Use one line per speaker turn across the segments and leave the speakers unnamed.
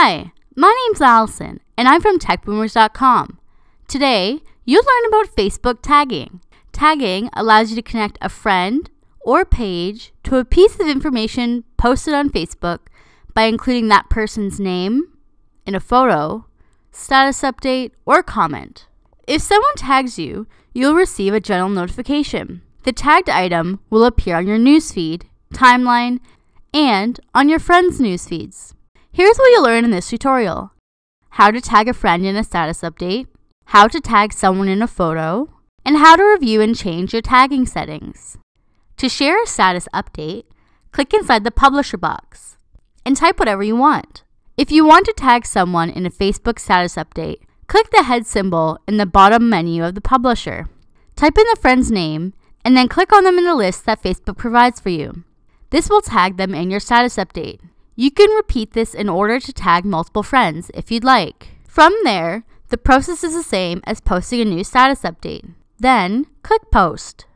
Hi, my name's Allison, and I'm from techboomers.com. Today, you'll learn about Facebook tagging. Tagging allows you to connect a friend or page to a piece of information posted on Facebook by including that person's name in a photo, status update, or comment. If someone tags you, you'll receive a general notification. The tagged item will appear on your newsfeed, timeline, and on your friends' newsfeeds. Here's what you'll learn in this tutorial. How to tag a friend in a status update, how to tag someone in a photo, and how to review and change your tagging settings. To share a status update, click inside the publisher box and type whatever you want. If you want to tag someone in a Facebook status update, click the head symbol in the bottom menu of the publisher. Type in the friend's name and then click on them in the list that Facebook provides for you. This will tag them in your status update. You can repeat this in order to tag multiple friends if you'd like. From there, the process is the same as posting a new status update. Then, click Post.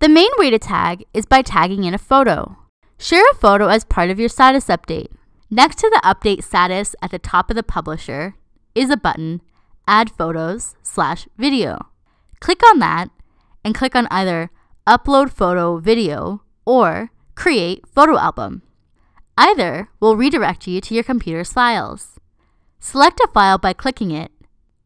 The main way to tag is by tagging in a photo. Share a photo as part of your status update. Next to the update status at the top of the publisher is a button, Add Photos slash Video. Click on that and click on either Upload Photo Video or Create Photo Album. Either will redirect you to your computer's files. Select a file by clicking it,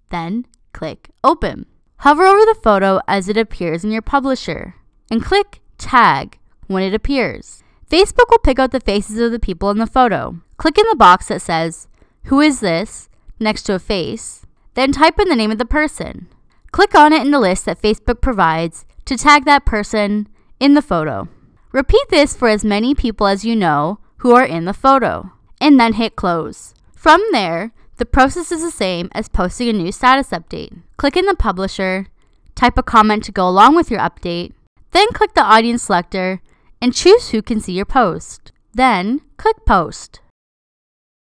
then click Open. Hover over the photo as it appears in your publisher, and click Tag when it appears. Facebook will pick out the faces of the people in the photo. Click in the box that says, Who is this? next to a face, then type in the name of the person. Click on it in the list that Facebook provides to tag that person in the photo. Repeat this for as many people as you know who are in the photo, and then hit close. From there, the process is the same as posting a new status update. Click in the publisher, type a comment to go along with your update, then click the audience selector and choose who can see your post. Then click post.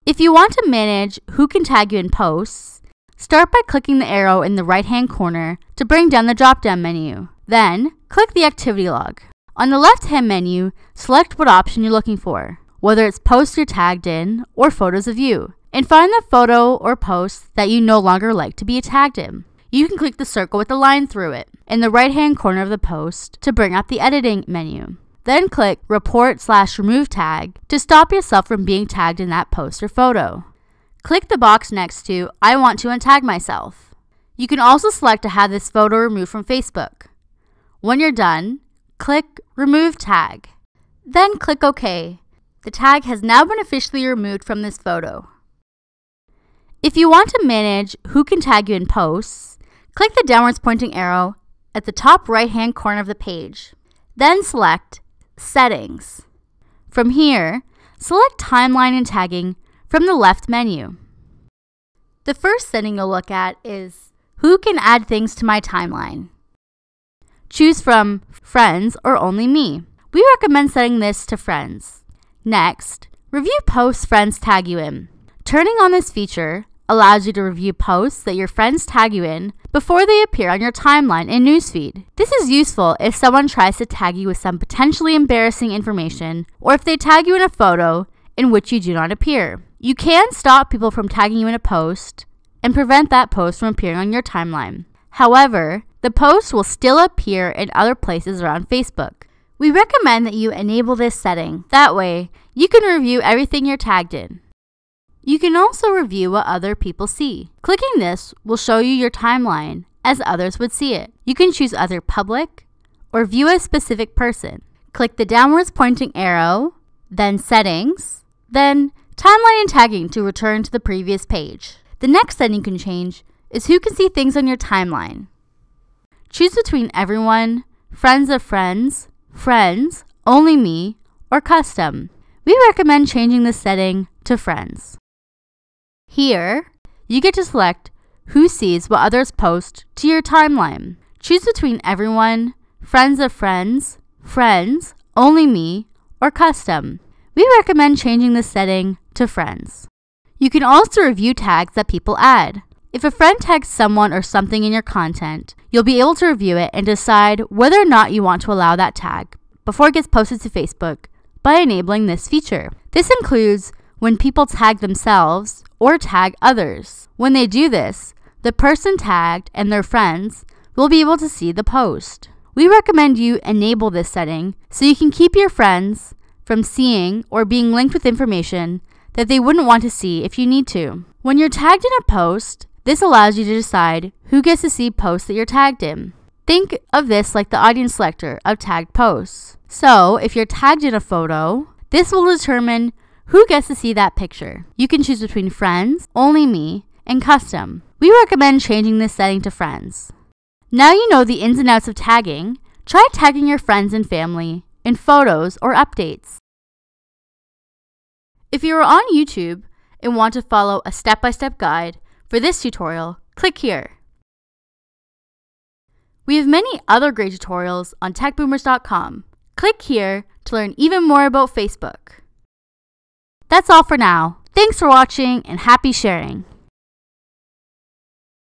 If you want to manage who can tag you in posts, start by clicking the arrow in the right hand corner to bring down the drop down menu. Then click the activity log. On the left hand menu, select what option you're looking for whether it's posts you're tagged in or photos of you, and find the photo or post that you no longer like to be tagged in. You can click the circle with the line through it in the right hand corner of the post to bring up the editing menu. Then click Report slash Remove Tag to stop yourself from being tagged in that post or photo. Click the box next to I want to untag myself. You can also select to have this photo removed from Facebook. When you're done, click Remove Tag. Then click OK the tag has now been officially removed from this photo. If you want to manage who can tag you in posts, click the downwards pointing arrow at the top right hand corner of the page. Then select Settings. From here, select Timeline and Tagging from the left menu. The first setting you'll look at is Who can add things to my timeline? Choose from Friends or Only Me. We recommend setting this to Friends. Next, review posts friends tag you in. Turning on this feature allows you to review posts that your friends tag you in before they appear on your timeline in Newsfeed. This is useful if someone tries to tag you with some potentially embarrassing information or if they tag you in a photo in which you do not appear. You can stop people from tagging you in a post and prevent that post from appearing on your timeline. However, the post will still appear in other places around Facebook. We recommend that you enable this setting. That way, you can review everything you're tagged in. You can also review what other people see. Clicking this will show you your timeline as others would see it. You can choose other public or view a specific person. Click the downwards pointing arrow, then settings, then timeline and tagging to return to the previous page. The next setting you can change is who can see things on your timeline. Choose between everyone, friends of friends, Friends, Only Me, or Custom. We recommend changing the setting to Friends. Here, you get to select who sees what others post to your timeline. Choose between Everyone, Friends of Friends, Friends, Only Me, or Custom. We recommend changing the setting to Friends. You can also review tags that people add. If a friend tags someone or something in your content, you'll be able to review it and decide whether or not you want to allow that tag before it gets posted to Facebook by enabling this feature. This includes when people tag themselves or tag others. When they do this, the person tagged and their friends will be able to see the post. We recommend you enable this setting so you can keep your friends from seeing or being linked with information that they wouldn't want to see if you need to. When you're tagged in a post, this allows you to decide who gets to see posts that you're tagged in. Think of this like the audience selector of tagged posts. So, if you're tagged in a photo, this will determine who gets to see that picture. You can choose between friends, only me, and custom. We recommend changing this setting to friends. Now you know the ins and outs of tagging, try tagging your friends and family in photos or updates. If you are on YouTube and want to follow a step-by-step guide for this tutorial, click here. We have many other great tutorials on techboomers.com. Click here to learn even more about Facebook. That's all for now. Thanks for watching and happy sharing.